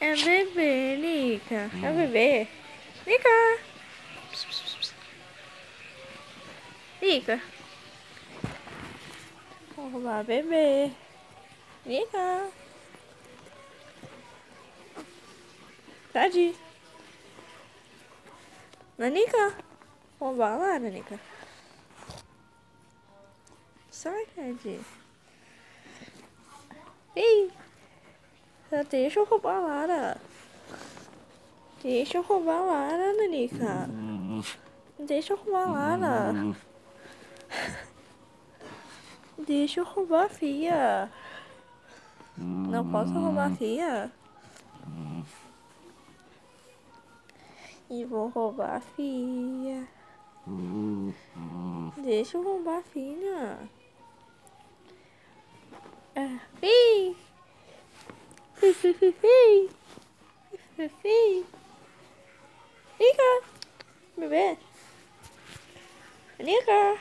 É bebê, Nica. É bebê. Nica. Nica. Vamos roubar bebê. Nica. Tadinho. Nanica. Vamos lá, Nanica. Sai, Tadinho. Deixa eu roubar a Lara. Deixa eu roubar a Lara, Nanica. Deixa eu roubar a Lara. Deixa eu roubar a Fia. Não posso roubar a Fia. E vou roubar a Fia. Deixa eu roubar a filha. Ah, Fia. Fifi. Fifi. Nica. Bebê. Nica.